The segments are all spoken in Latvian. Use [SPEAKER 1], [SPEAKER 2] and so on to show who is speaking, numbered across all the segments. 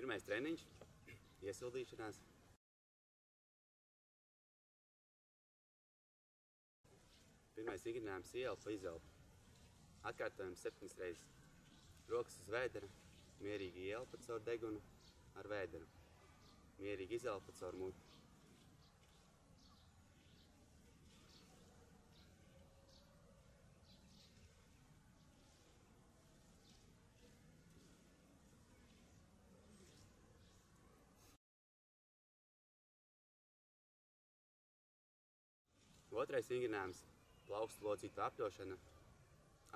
[SPEAKER 1] Pirmais treniņš - iesildīšanās. Pirmais vingrinājums - ielpa, izelpa. Atkārtojam septiņas reizes. Rokas uz vēdera, mierīgi ielpa caur degunu ar vēderu. Mierīgi izelpa caur muti. Otrais vingrinājums - plaukstu locītu apļošana.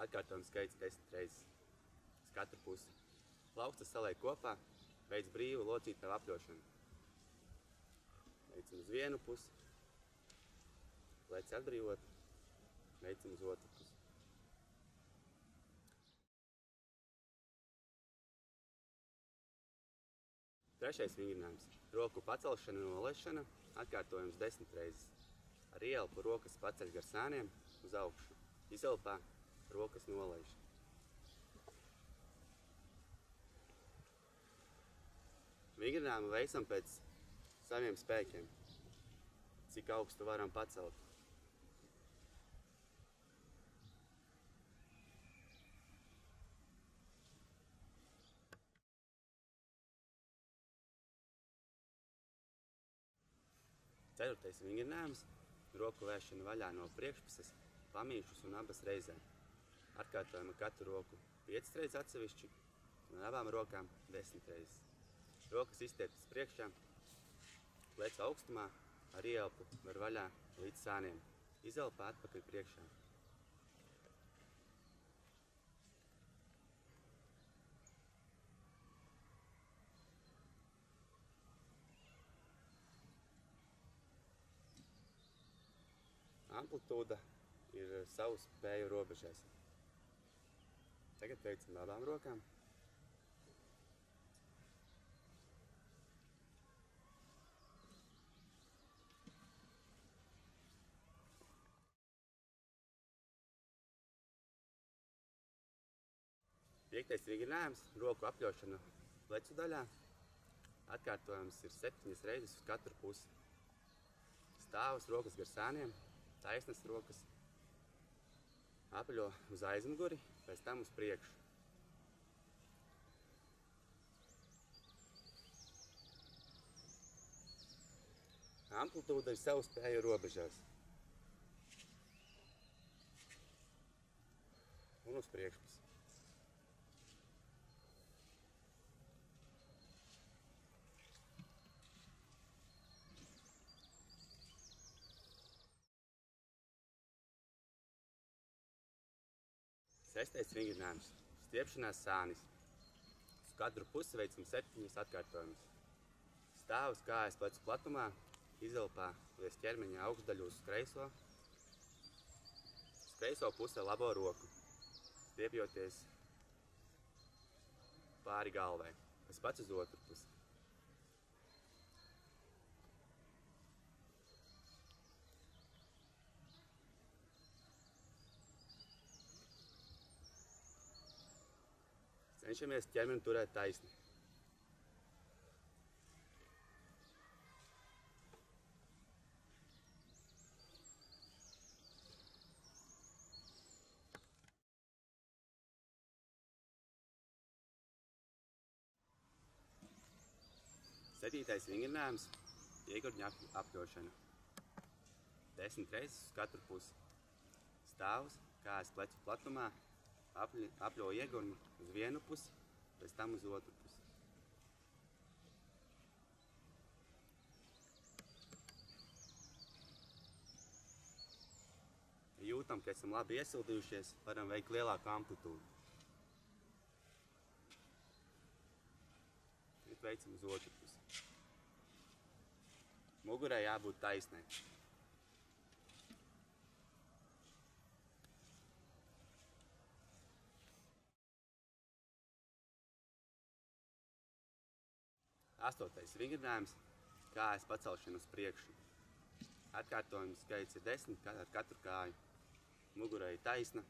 [SPEAKER 1] Atkārtojums skaits desmit reizes uz katru pusi. Plaukstas saliek kopā, veids brīvu locītu apļošanu. Veicam uz vienu pusi, pleci atbrīvot, veicam uz otru pusi. Trešais vingrinājums - roku pacelšana, nolaišana, atkārtojums desmit reizes. Ar ielpu rokas paceļ gar sāniem uz augšu. Izelpā rokas nolaiž. Vingrinājumu veicam pēc saviem spēkiem. Cik augstu varam pacelt. Ceturtais vingrinājums - roku vēršana vaļā no priekšpuses, pamīšus un abas reizē. Atkārtojam katru roku 5 reizes atsevišķi un ar abām rokām 10 reizes. Rokas izstieptas priekšā, pleca augstumā, ar ieelpu var vaļā līdz sāniem. Izelpa atpakaļ priekšā. Amplitūda ir savu spēju robežās. Tagad veicam abām rokām. Piektais vingrinājums - roku apļošana plecu daļā. Atkārtojums ir septiņas reizes uz katru pusi. Stāvus rokas gar sāniem, taisnas rokas. Apaļo uz aizmuguri, pēc tam uz priekšu. Amplitūda ir savu spēju robežās. Un uz priekšpusi. Sestais vingrinājums - stiepšanās sānis. Uz katru pusi veicam septiņas atkārtojumus. Stāvus kājas plecu platumā, izelpā lies ķermeņa augšdaļu uz kreiso. Uz kreiso pusē labo roku, stiepjoties pāri galvai. Tas pats uz otru pusi. Cenšamies ķermeni turēt taisni. Septītais vingrinājums - iegurņa ap, apļošana. Desmit reizes uz katru pusi. Stāvus, kājas plecu platumā, apļo, apļo iegurni uz vienu pusi, pēc tam uz otru pusi. Jūtam, ka esam labi iesildījušies, varam veikt lielāku amplitūdu. Veicam uz otru pusi. Mugurai jābūt taisnai. Astotais vingrinājums - kājas pacelšana uz priekšu. Atkārtojumu skaits ir desmit ar katru kāju. Mugurai taisna.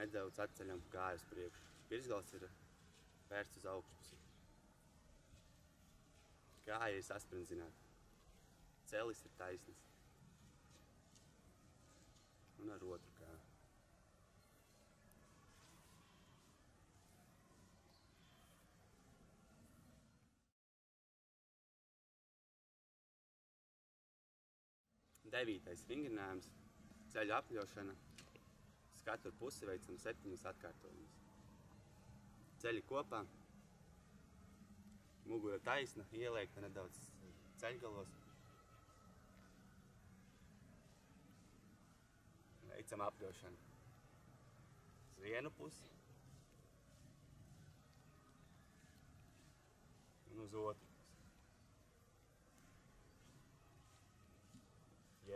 [SPEAKER 1] Nedaudz atceļam kāju uz priekšu. Pirsgals ir vērsts uz augšpusi. Kāja ir sasprindzināt. Celis ir taisnas. Un ar otru kāju. Devītais vingrinājums - ceļu apļošana. Uz katru pusi veicam septiņus atkārtojumus. Ceļi kopā, mugura taisna, ieliekta nedaudz ceļgalos. Veicam apļošanu. Uz vienu pusi un uz otru pusi.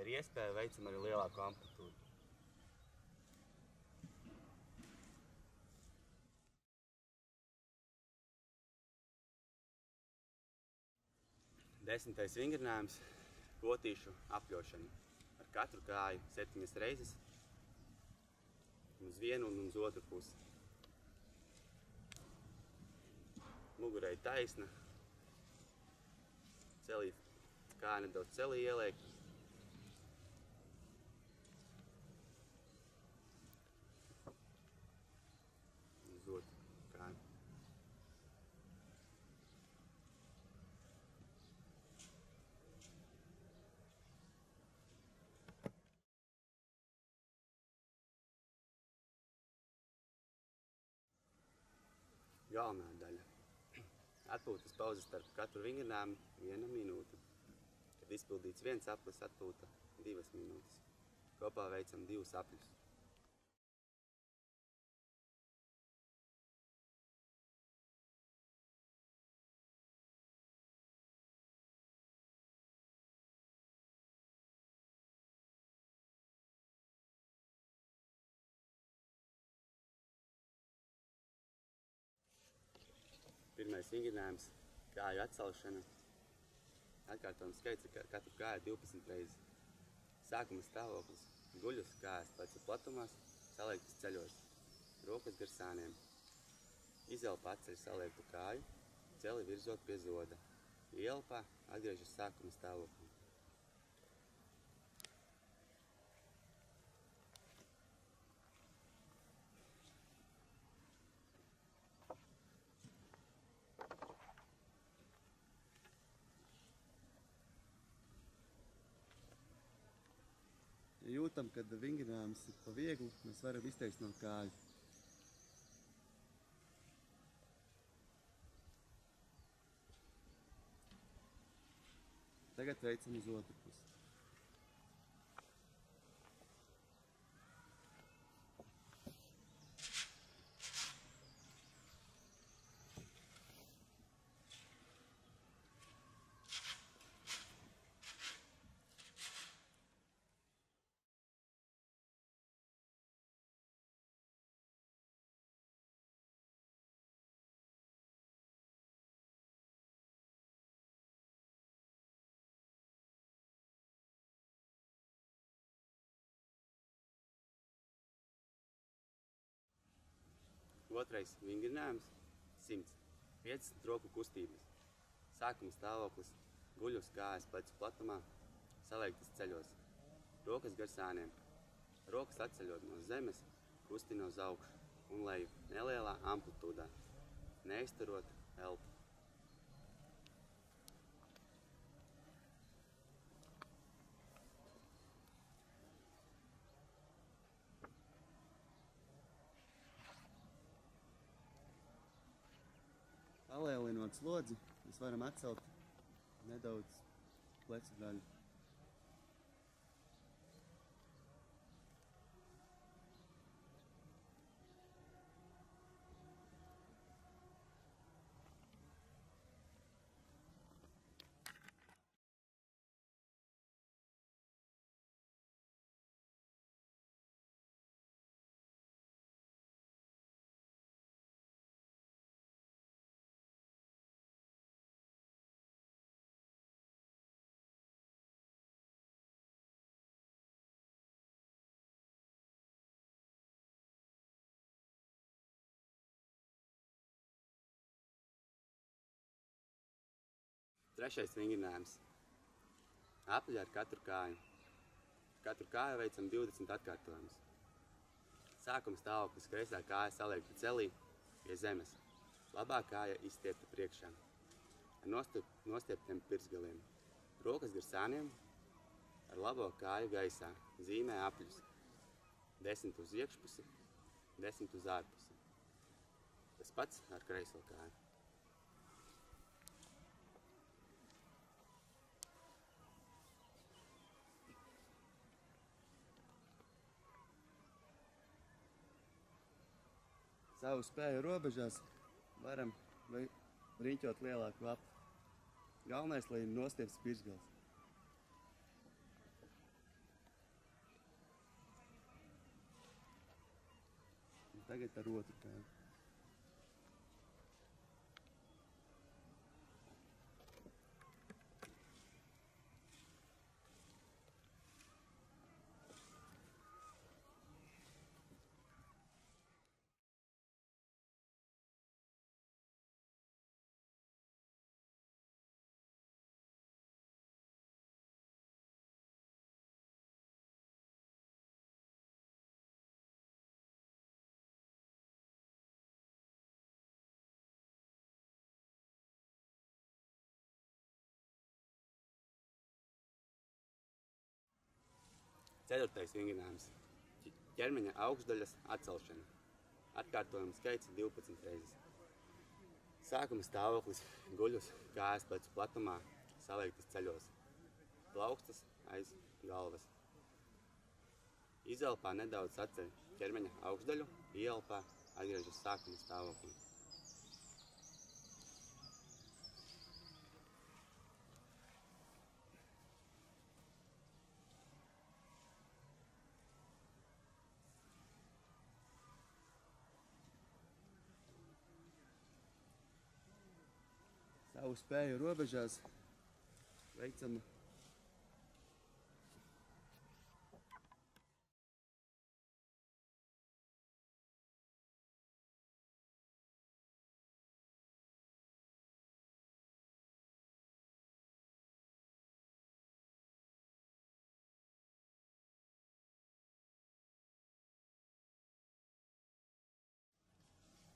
[SPEAKER 1] Ja ir iespēja, veicam arī lielāku amplitūdu. Desmitais vingrinājums - potīšu apļošana. Ar katru kāju septiņas reizes uz vienu un uz otru pusi. Mugurei taisna. Celī, kā nedaudz celī ieliek. Uz otru kāju. Galvenā daļa. Atpūtas pauzes starp katru vingrinājumu viena minūte. Kad izpildīts viens aplis, atpūta divas minūtes. Kopā veicam divus apļus. Vingrinājums - kāju atcelšana. Atkārtojums skaits ir ka- katru kāju 12 reizes. Sākuma stāvoklis - guļus kājas plecu platumās, saliektas ceļos, rokas gar sāniem. Izelpa atceļ saliektu kāju, celi virzot pie zoda. Ielpā atgriežas sākuma stāvoklī.
[SPEAKER 2] Ja jūtam, ka vingrinājums ir pa vieglu, mēs varam izteikt no kāju. Tagad veicam uz otru pusi.
[SPEAKER 1] Otrais vingrinājums - 100. 15 roku kustības. Sākuma stāvoklis - guļus kājas plecu platumā, saliektas ceļos. Rokas gar sāniem. Rokas atceļot no zemes, kustina uz augšu un leju nelielā amplitūdā. Neizturot elpu.
[SPEAKER 2] Palielinot slodzi, mēs varam atcelt nedaudz plecu daļu.
[SPEAKER 1] Trešais vingrinājums. Apaļ ar katru kāju. Katru kāju veicam 20 atkārtojumus. Sākuma stāvoklis kreisā kāja saliekta celī pie zemes. Labā kāja izstiepta priekšā. Ar nostiep, nostieptiem pirksgaliem. Rokas gar sāniem, ar labo kāju gaisā. Zīmē apļus. Desmit uz iekšpusi, desmit uz ārpusi. Tas pats ar kreiso kāju.
[SPEAKER 2] Savu spēju robežās varam riņķot lielāku lapu. Galvenais, lai nostiepts pirksgals. Un Tagad ar otru kāju.
[SPEAKER 1] Ceturtais vingrinājums. Ķermeņa augšdaļas atcelšana. Atkārtojums skaits 12 reizes. Sākuma stāvoklis guļus kājas plecu platumā, saliktas ceļos. Plaukstas aiz galvas. Izelpā nedaudz atceļ ķermeņa augšdaļu, ielpā atgriežas sākuma stāvoklī.
[SPEAKER 2] Savu spēju robežās veicam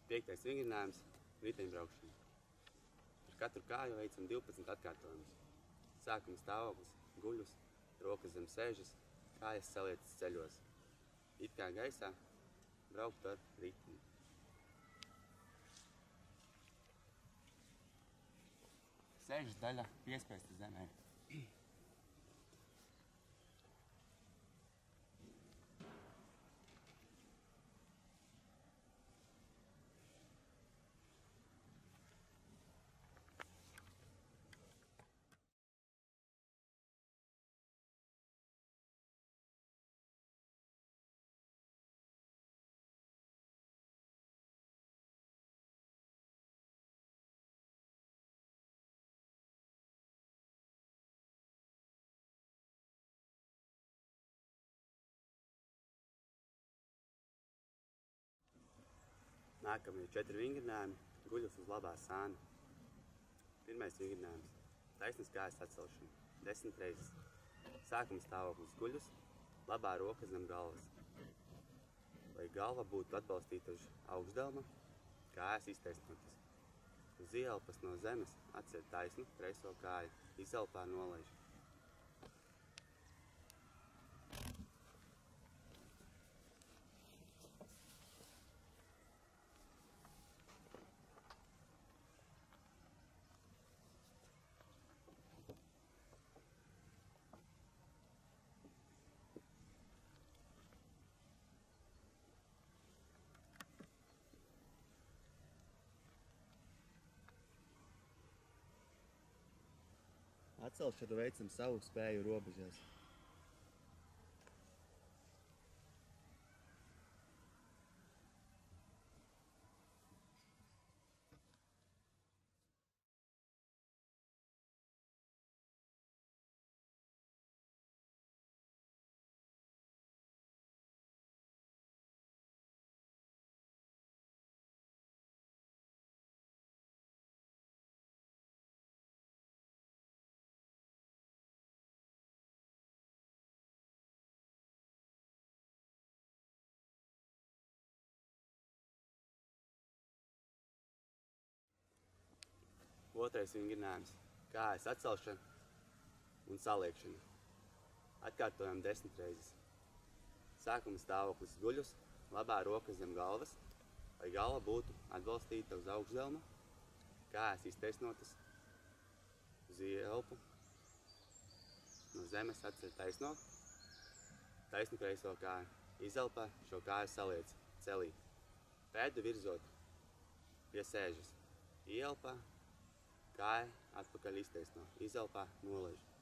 [SPEAKER 1] Piektais vingrinājums - riteņbraukšana. Katru kāju veicam 12 atkārtojumus. Sākuma stāvoklis - guļus, rokas zem sēžas, kājas salietas ceļos. It kā gaisā braukt ar ritmi. Sēžas daļa piespiesta zemē. Nākamie četri vingrinājumi - guļus uz labā sāna. Pirmais vingrinājums - taisnas kājas atcelšana. Desmit reizes. Sākuma stāvoklis guļus, labā roka zem galvas. Lai galva būtu atbalstīta uz augšdelma, kājas iztaisnotas. Uz ielpas no zemes atcer taisnu kreiso kāju, izelpā nolaiž.
[SPEAKER 2] Atcelšanu veicam savu spēju robežās.
[SPEAKER 1] Otrais vingrinājums - kājas atcelšana un saliekšana. Atkārtojam desmit reizes. Sākuma stāvoklis guļus, labā roka zem galvas, lai galva būtu atbalstīta uz augšzelma, kājas iztaisnotas uz ielpu, no zemes atceļ taisno, taisnu kreiso kāju, izelpā šo kāju saliec celī, pēdu virzot pie sēžas, ielpā, kāja atpakaļ iztaisno, izelpā nolaiž.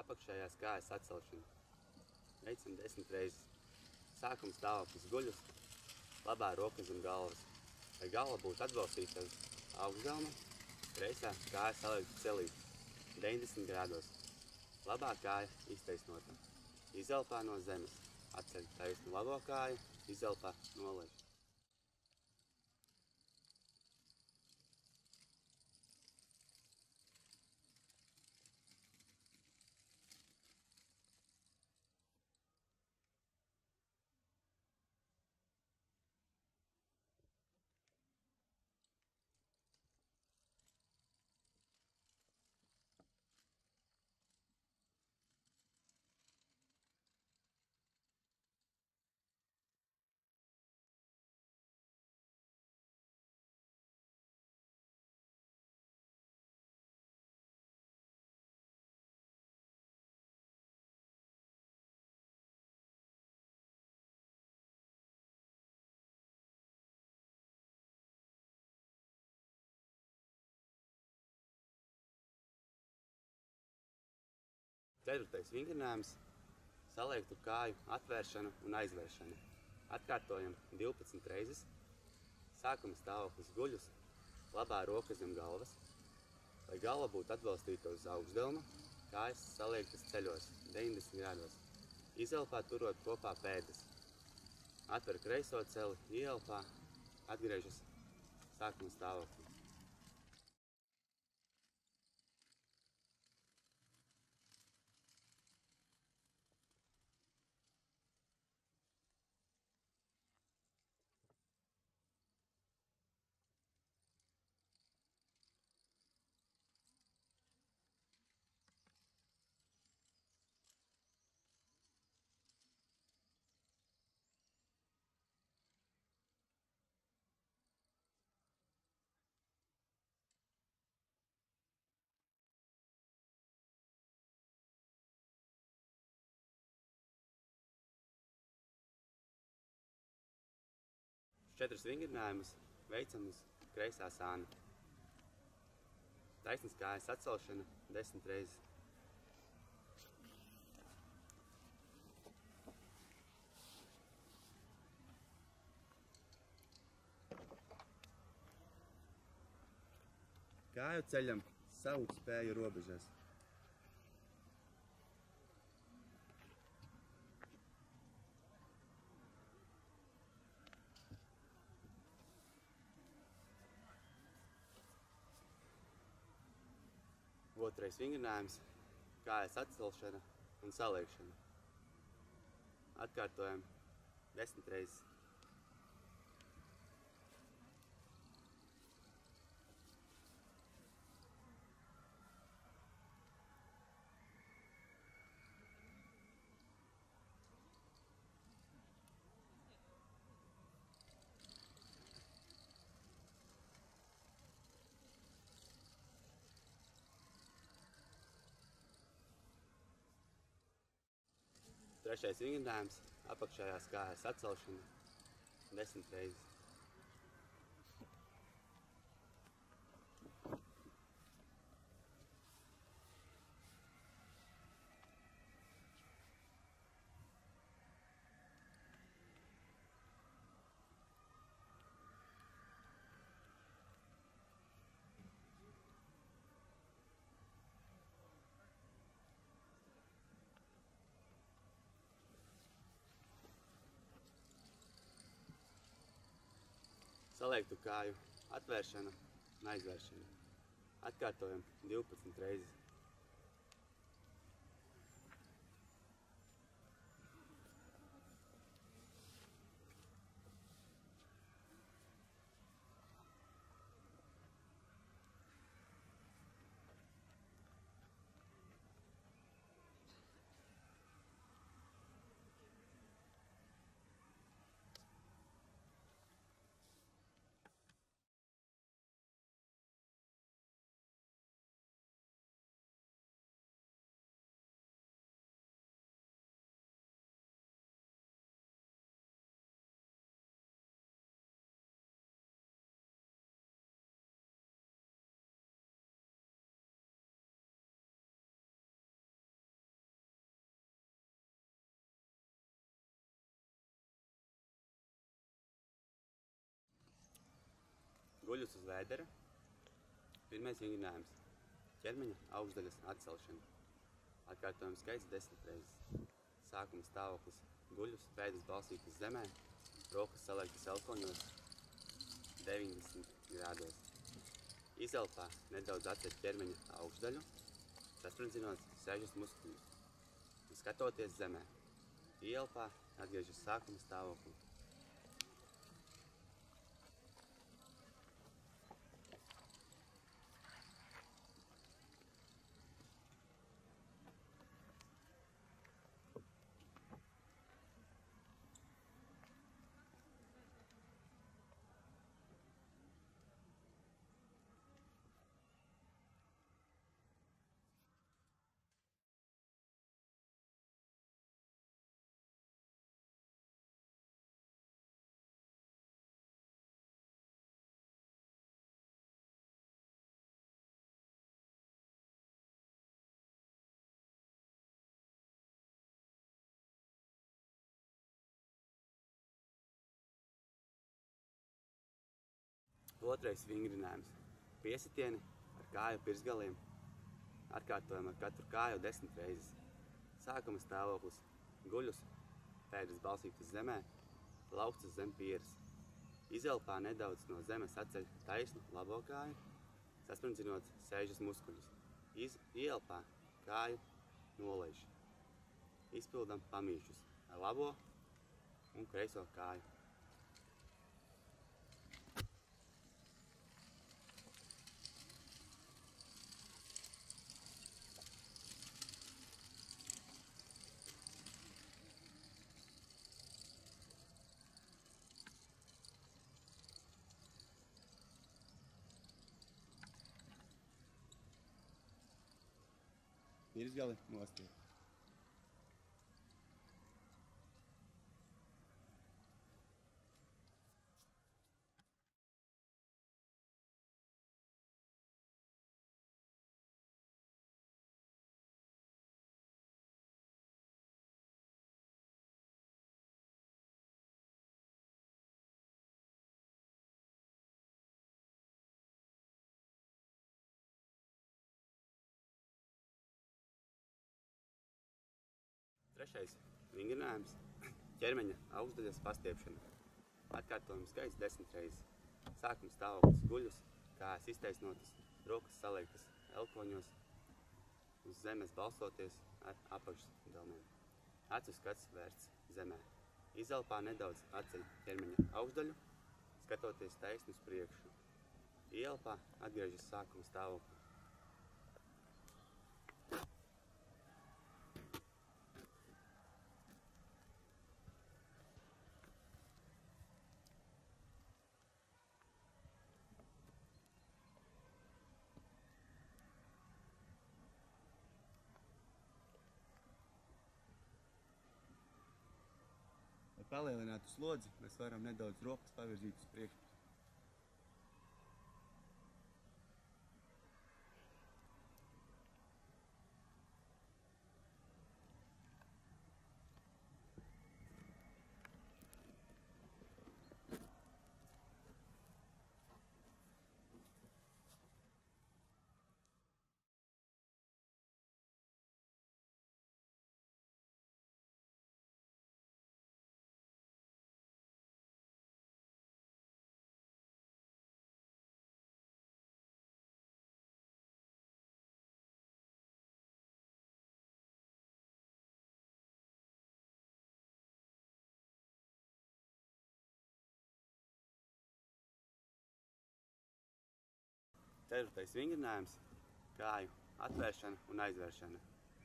[SPEAKER 1] Apakšējās kājas atcelšana. Veicam desmit reizes. Sākuma stāvoklis guļus, labā roka zem galvas. Lai galva būtu atbalstīta uz augšgalma, kreisā kāja saliekta celī 90 grādos. Labā kāja iztaisnota. Izelpā no zemes. Atceļ taisnu labo kāju, izelpā nolaiž. Ceturtais vingrinājums - saliektu kāju atvēršana un aizvēršana. Atkārtojam 12 reizes. Sākuma stāvoklis guļus, labā roka zem galvas. Lai galva būtu atbalstīta uz augšdelma, kājas saliektas ceļos 90 grādos. Izelpā turot kopā pēdas. Atver kreiso celi, ielpā, atgriežas sākuma stāvoklī. Četrus vingrinājumus veicam uz kreisā sāna. Taisnas kājas atcelšana desmit reizes. Kāju ceļam savu spēju Otrais vingrinājums - kājas atcelšana un saliekšana. Atkārtojam desmit reizes. Trešais vingrinājums - apakšējās kājas atcelšana desmit reizes. Saliektu kāju atvēršana un aizvēršana. Atkārtojam 12 reizes. Guļus uz vēdera. Pirmais vingrinājums - ķermeņa augšdaļas atcelšana. Atkārtojam skaits desmit reizes. Sākuma stāvoklis - guļus, pēdas balsītas zemē, rokas saliektas elkoņos 90 grādos. Izelpā nedaudz atceļ ķermeņa augšdaļu, sasprindzinot sežas muskuļus. Un skatoties zemē, ielpā atgriežas sākuma stāvoklī. Otrais vingrinājums - piesitieni ar kāju pirsgaliem. Atkārtojam ar katru kāju desmit reizes. Sākuma stāvoklis - guļus, pēdas balsītas zemē, laukstas zem pieres. Izelpā nedaudz no zemes atceļ taisnu labo kāju, sasprindzinot sēžas muskuļus. Iz, ielpā kāju nolaiž. Izpildam pamīšus ar labo un kreiso kāju.
[SPEAKER 2] eles, galera. Mostra.
[SPEAKER 1] Trešais vingrinājums - ķermeņa augšdaļas pastiepšana. Atkārtojam skaits desmit reizes. Sākuma stāvoklis guļus, kājas iztaisnotas, rokas saliektas elkoņos, uz zemes balstoties ar apakšgalmiem. Acu skats vērts zemē. Izelpā nedaudz atceļ ķermeņa augšdaļu, skatoties taisni uz priekšu. Ielpā atgriežas sākuma stāvoklī.
[SPEAKER 2] Palielinātu slodzi, mēs varam nedaudz rokas pavirzīt uz priekšu.
[SPEAKER 1] Ceturtais vingrinājums - kāju atvēršana un aizvēršana.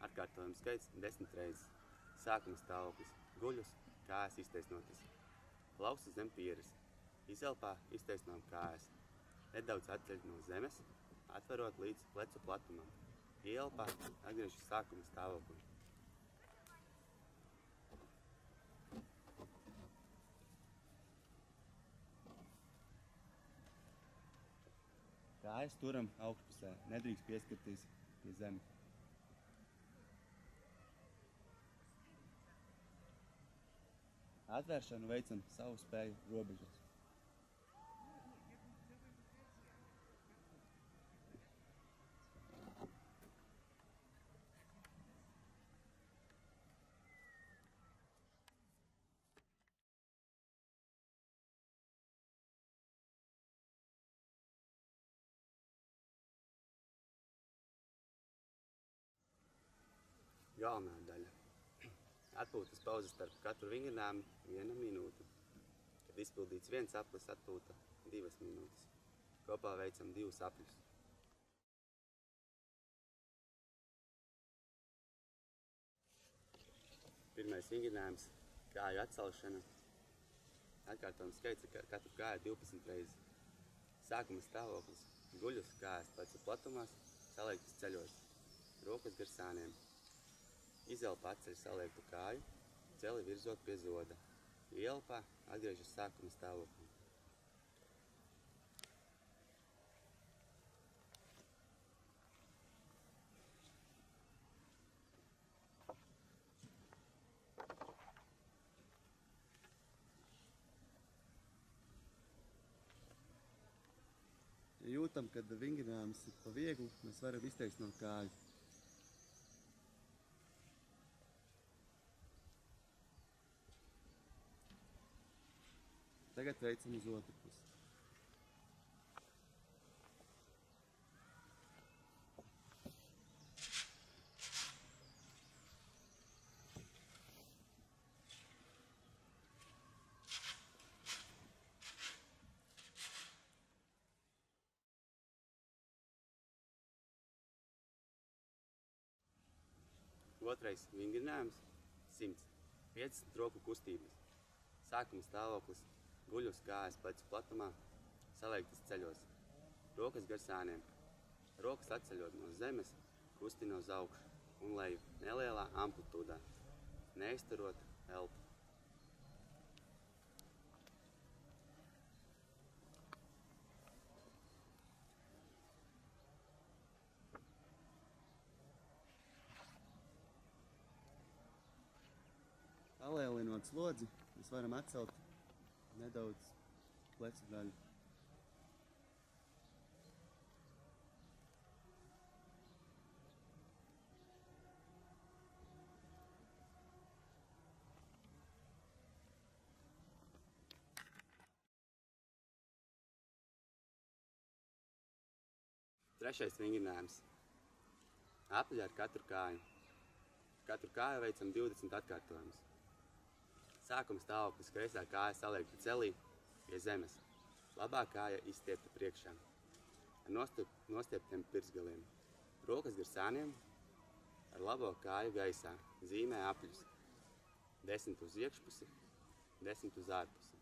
[SPEAKER 1] Atkārtojums skaits desmit reizes. Sākuma stāvoklis - guļus, kājas iztaisnotas. Plausis zem pieres. Izelpā iztaisnām kājas. Nedaudz atceļ no zemes, atverot līdz plecu platumam. Ielpā atgriežas sākuma stāvoklī.
[SPEAKER 2] Kājas turam augšpusē, nedrīkst pieskarties pie zemes. Atvēršanu veicam savu spēju robežās.
[SPEAKER 1] Galvenā daļa. Atpūtas pauzes starp katru vingrinājumu viena minūte. Kad izpildīts viens aplis, atpūta divas minūtes. Kopā veicam divus apļus. Pirmais vingrinājums - kāju atcelšana. Atkārtojums skaits katru kāju 12 reizes. Sākuma stāvoklis - guļus kājas plecu platumās, saliektas ceļos, rokas gar sāniem. Izelpa atceļ saliektu kāju, celi virzot pie zoda. Ielpā atgriežas sākuma stāvoklī.
[SPEAKER 2] Ja jūtam, ka vingrinājums ir pa vieglu, mēs varam izteikt no kāju. Tagad veicam uz otru pusi.
[SPEAKER 1] Otrais vingrinājums - 100. 15 roku kustības. Sākuma stāvoklis - guļ uz kājas plecu platumā, saliektas ceļos. Rokas gar sāniem. Rokas atceļot no zemes, kustina uz augšu un leju nelielā amplitūdā, neizturot elpu.
[SPEAKER 2] Palielinot slodzi, mēs varam atcelt nedaudz plecu daļu.
[SPEAKER 1] Trešais vingrinājums - apaļ ar katru kāju. Katru kāju veicam 20 atkārtojumus. Sākuma stāvoklis kreisā kāja saliekta celī pie zemes. Labā kāja izstiepta priekšā. Ar nostiep, nostieptiem pirksgaliem. Rokas gar sāniem, ar labo kāju gaisā. Zīmē apļus. Desmit uz iekšpusi, desmit uz ārpusi.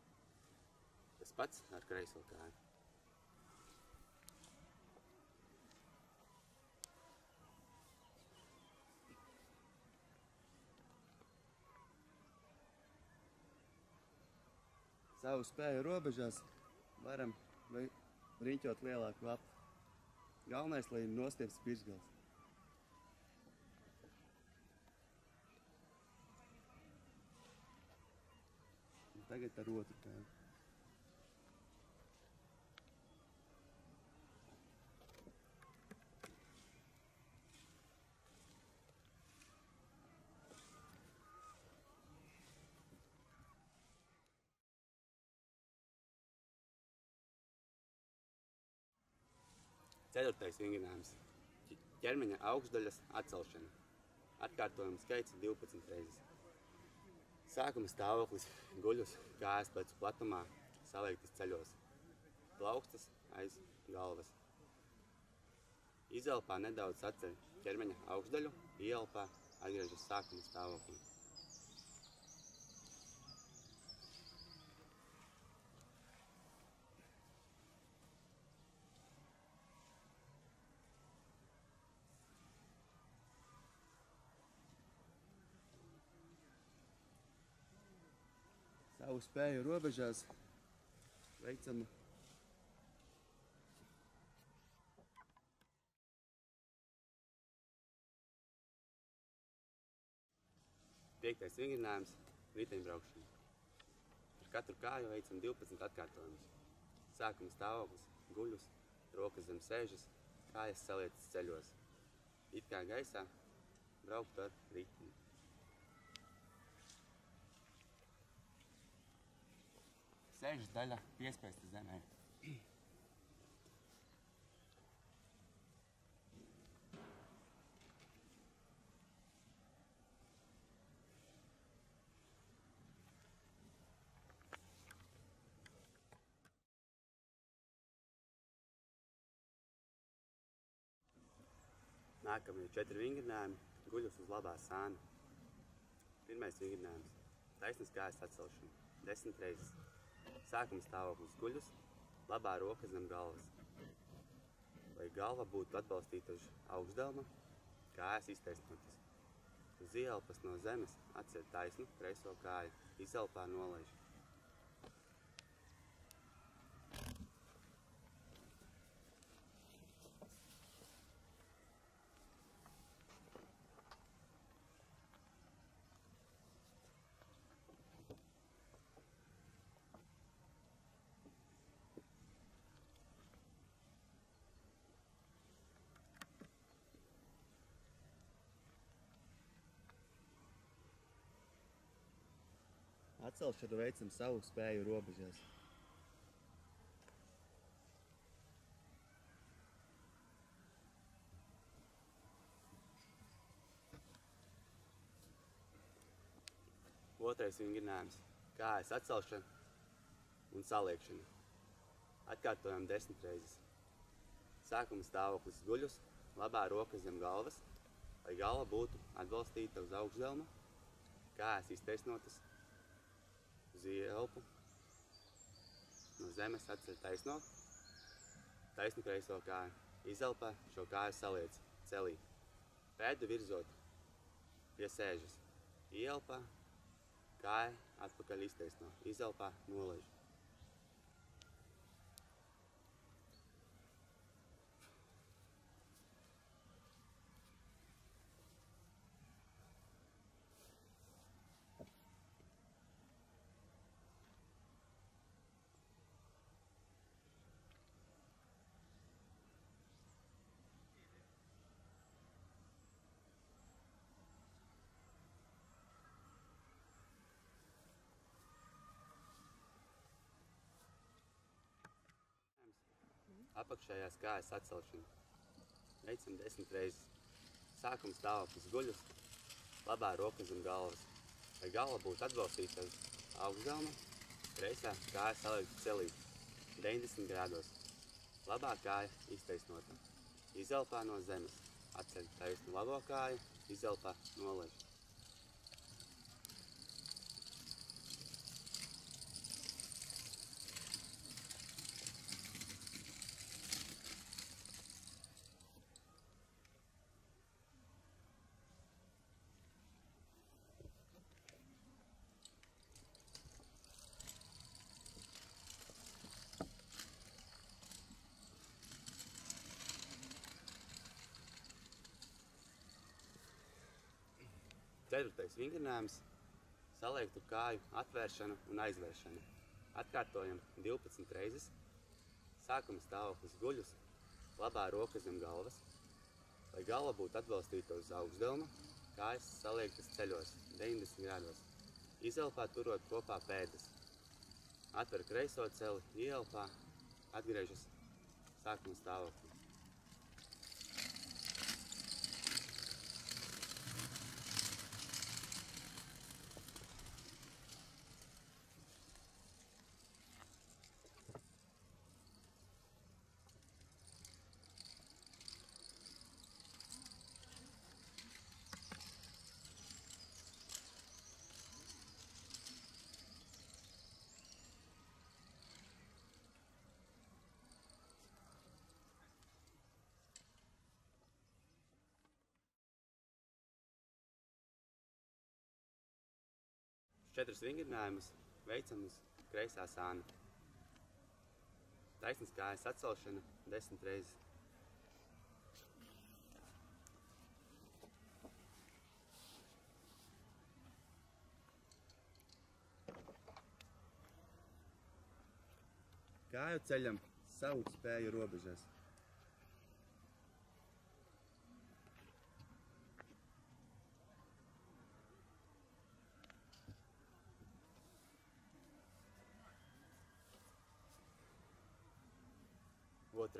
[SPEAKER 1] Tas pats ar kreiso kāju.
[SPEAKER 2] Savu spēju robežās varam riņķot lielāku lapu. Galvenais, lai nostieps pirsgals. Tagad ar otru pēdu.
[SPEAKER 1] Ceturtais vingrinājums - ķermeņa augšdaļas atcelšana. Atkārtojumu skaits 12 reizes. Sākuma stāvoklis - guļus, kājas plecu platumā, saliktas ceļos. Plaukstas aiz galvas. Izelpā nedaudz atceļ ķermeņa augšdaļu, ieelpā atgriežas sākuma stāvoklī.
[SPEAKER 2] Savu spēju robežās veicam
[SPEAKER 1] Piektais vingrinājums - riteņbraukšana. Ar katru kāju veicam 12 atkārtojumus. Sākuma stāvoklis - guļus, rokas zem sēžas, kājas saliecas ceļos. It kā gaisā braukt ar ritmi. Sēžas daļa piespiesta zemē. Nākamie četri vingrinājumi - guļus uz labā sāna. Pirmais vingrinājums - taisnas kājas atcelšana. Desmit reizes. Sākuma stāvoklis guļus, labā roka zem galvas. Lai galva būtu atbalstīta uz augšdelma, kājas iztaisnotas. Uz ieelpas no zemes atceļ taisnu kreiso kāju, izelpā nolaiž.
[SPEAKER 2] Atcelšanu veicam savu spēju robežās.
[SPEAKER 1] Otrais vingrinājums - kājas atcelšana un saliekšana. Atkārtojam desmit reizes. Sākuma stāvoklis guļus, labā roka zem galvas, lai galva būtu atbalstīta uz augšzelma, kājas iztaisnotas uz ieelpu, no zemes atceļ taisno, taisnu kreiso kāju, izelpā šo kāju saliec celī, pēdu virzot pie sēžas, ieelpā, kāja atpakaļ iztaisno, izelpā nolaiž. Apakšējās kājas atcelšana. Veicam desmit reizes. Sākuma stāvoklis guļus, labā roka zem galvas. Lai galva būtu atbalstīta uz augšgalma, kreisā kāja salikta celī 90 grādos. Labā kāja iztaisnota. Izelpā no zemes. Atceļ taisnu labo kāju, izelpā nolaiž. Ceturtais vingrinājums - saliektu kāju atvēršana un aizvēršana. Atkārtojam 12 reizes. Sākuma stāvoklis guļus, labā roka zem galvas. Lai galva būtu atbalstīta uz augšdelma, kājas saliektas ceļos 90 grādos. Izelpā turot kopā pēdas. Atver kreiso celi, ielpā, atgriežas sākuma stāvoklī. Četras vingrinājumus veicam uz kreisā sāna. Taisnas kājas atcelšana desmit reizes. Kāju ceļam savu spēju robežās.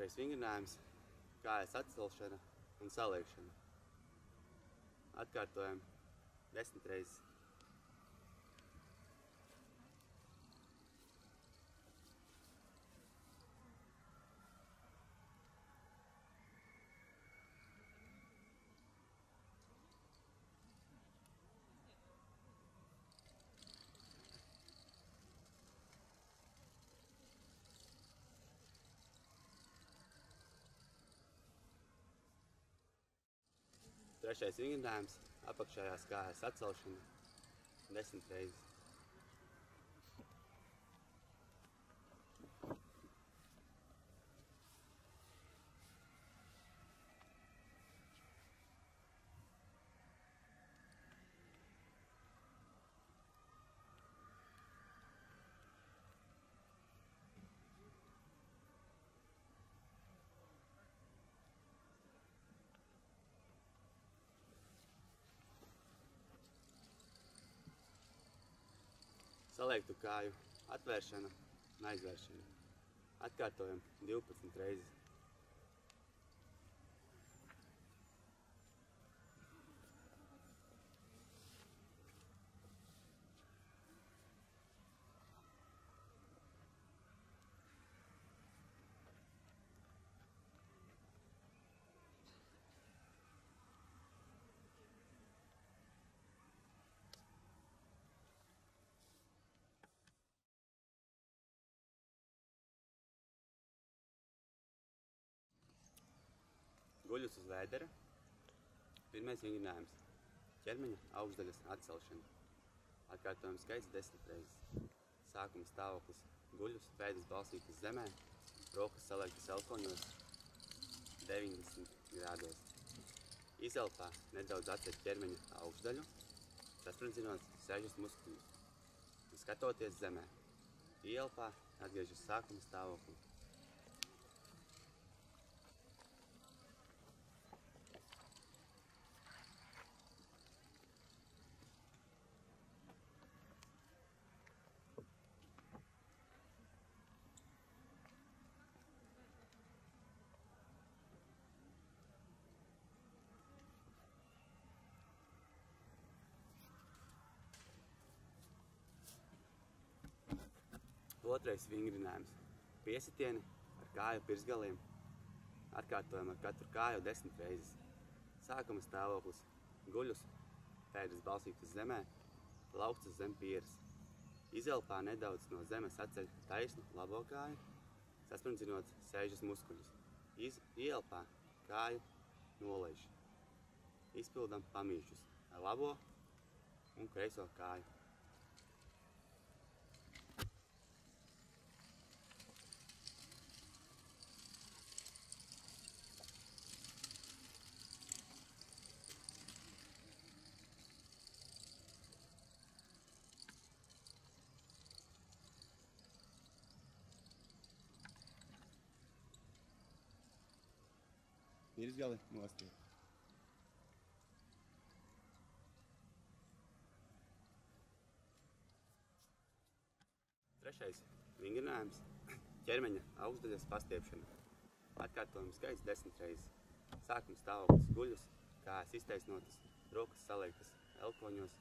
[SPEAKER 1] Otrais vingrinājums - kājas atcelšana un saliekšana. Atkārtojam desmit reizes. Trešais vingrinājums - apakšējās kājas atcelšana desmit reizes. Saliektu kāju atvēršana un aizvēršana. Atkārtojam 12 reizes. Guļus uz vēdera. Pirmais vingrinājums - ķermeņa augšdaļas atcelšana. Atkārtojam skaits desmit reizes. Sākuma stāvoklis - guļus, pēdas balsītas zemē, rokas saliektas elkoņos 90 grādos. Izelpā nedaudz atcer ķermeņa augšdaļu, sasprindzinot sēžas muskuļus. Skatoties zemē. Ielpā atgriežas sākuma stāvoklī. Otrais vingrinājums - piesitieni ar kāju pirsgaliem. Atkārtojam ar katru kāju desmit reizes. Sākuma stāvoklis - guļus, pēdas balsītas zemē, laukstas zem pieres. Izelpā nedaudz no zemes atceļ taisnu labo kāju, sasprindzinot sēžas muskuļus. Iz, ielpā kāju nolaiž. Izpildam pamīšus ar labo un kreiso kāju.
[SPEAKER 2] Virsgali nostiep.
[SPEAKER 1] Trešais vingrinājums - ķermeņa augšdaļas pastiepšana. Atkārtojumu skaits desmit reizes. Sākuma stāvoklis guļus, kājas iztaisnotas, rokas saliektas elkoņos,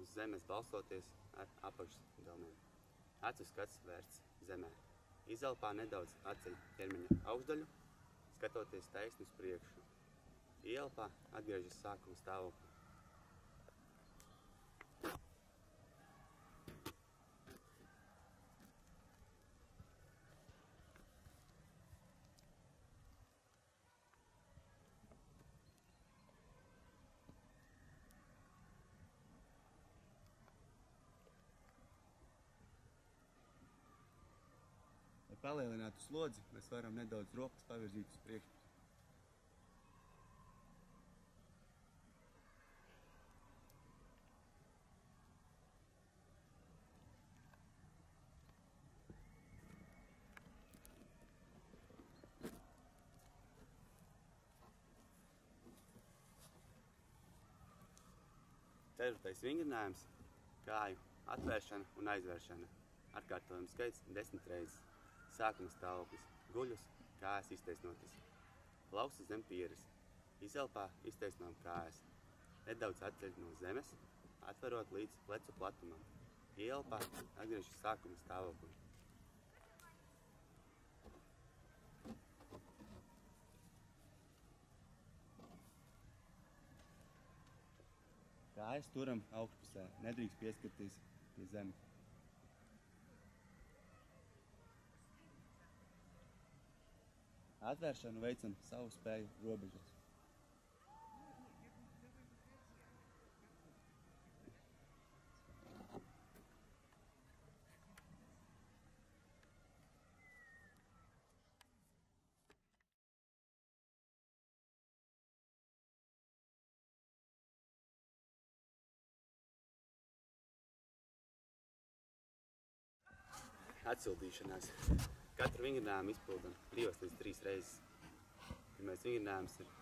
[SPEAKER 1] uz zemes balstoties ar apakšgalmiem. Acu skats vērsts zemē. Izelpā nedaudz atceļ ķermeņa augšdaļu, skatoties taisni uz priekšu. Ielpā atgriežas sākuma stāvokli.
[SPEAKER 2] Palielinātu slodzi, mēs varam nedaudz rokas pavirzīt uz priekšu.
[SPEAKER 1] Ceturtais vingrinājums - kāju atvēršana un aizvēršana. Atkārtojumu skaits desmit reizes. Sākuma stāvoklis - guļus, kājas iztaisnotas. Plausi zem pieres. Izelpā iztaisnām kājas. Nedaudz atceļ no zemes, atverot līdz plecu platumam. Ielpā atgriežas sākuma stāvoklī.
[SPEAKER 2] Kājas turam augšpusē, nedrīkst pieskarties pie zemes. Atvēršanu veicam savu spēju robežās.
[SPEAKER 1] Atsildīšanās. Katru vingrinājumu izpildam divas līdz trīs reizes. Pirmais vingrinājums ir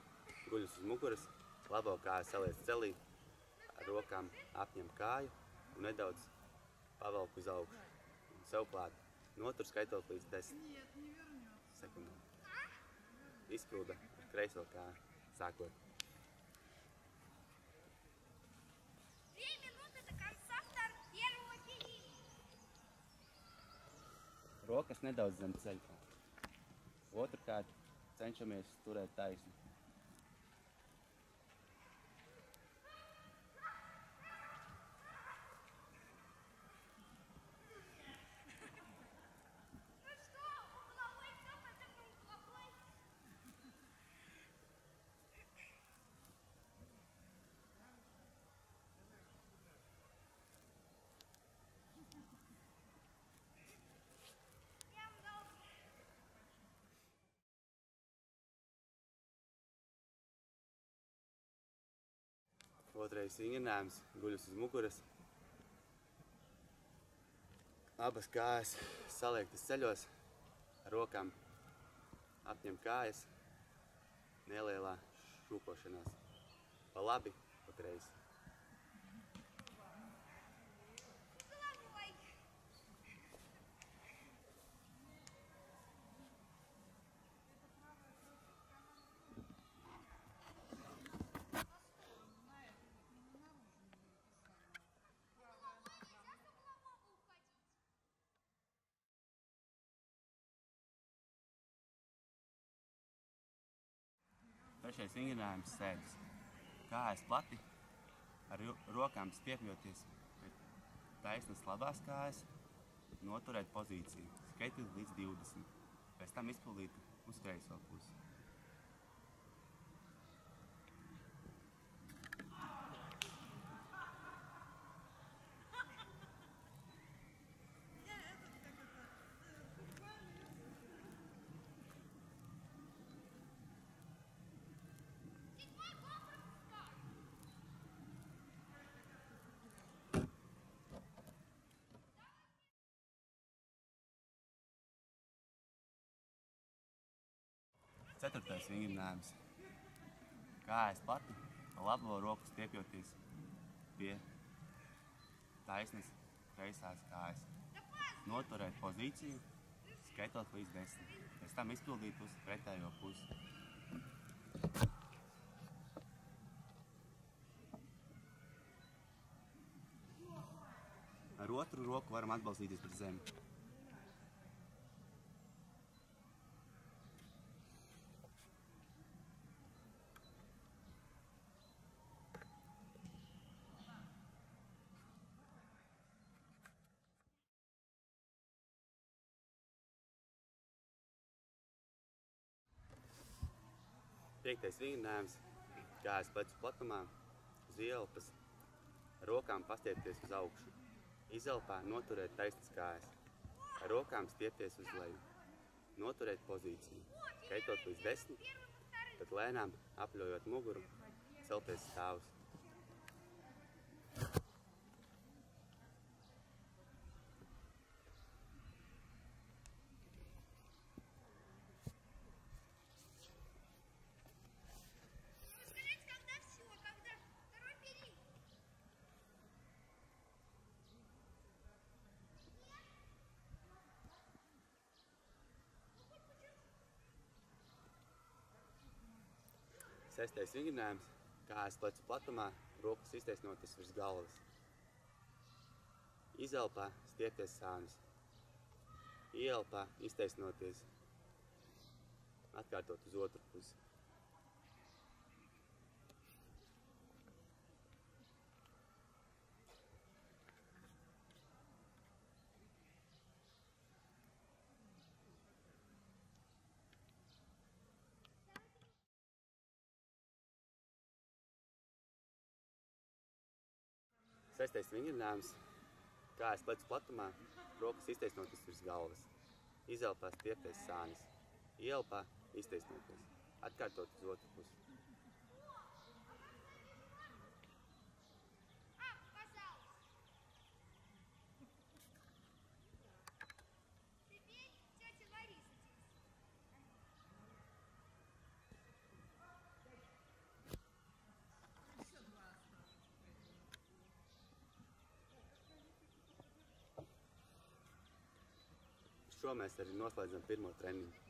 [SPEAKER 1] guļus uz muguras, labo kāju saliec celī, ar rokām apņem kāju un nedaudz pavelk uz augšu. Un sev klāt. Notur skaitot līdz desmit sekundēm. Izpilda ar kreiso kāju sākot.
[SPEAKER 2] Rokas nedaudz zem ceļa. Otrakārt, cenšamies turēt taisni.
[SPEAKER 1] Otrais vingrinājums guļus uz muguras. Abas kājas saliektas ceļos, rokām apņem kājas, nelielā šūpošanās. Pa labi, pa kreisi. Trešais vingrinājums sēdes. Kājas plati, ar ro- rokām stiepjoties pie taisnas labās kājas, noturēt pozīciju, skaitīt līdz 20. Pēc tam izpildīt uz kreiso pusi. Ceturtais vingrinājums. Kājas pati, pa labo roku stiepjoties pie taisnas kreisās kājas. Noturēt pozīciju, skaitot līdz desmit. Pēc tam izpildīt uz pretējo pusi. Ar otru roku varam atbalstīties pret zemi. Piektais vingrinājums. Kājas plecu platumā, uz ielpas, rokām pastiepties uz augšu. Izelpā noturēt taisnas kājas. Ar rokām stiepties uz leju. Noturēt pozīciju. Skaitot līdz desmit, tad lēnām apļojot muguru, celties stāvus. Sestais vingrinājums. Kājas plecu platumā, rokas iztaisnoties virs galvas. Izelpā stiepties sānis. Ielpā iztaisnoties. Atkārtot uz otru pusi. Sestais vingrinājums. Kājas plecu platumā, rokas iztaisnoties virs galvas. Izelpā stiepties sānis. Ielpā iztaisnoties. Atkārtot uz otru pusi. Šo mēs arī noslēdzam pirmo treniņu.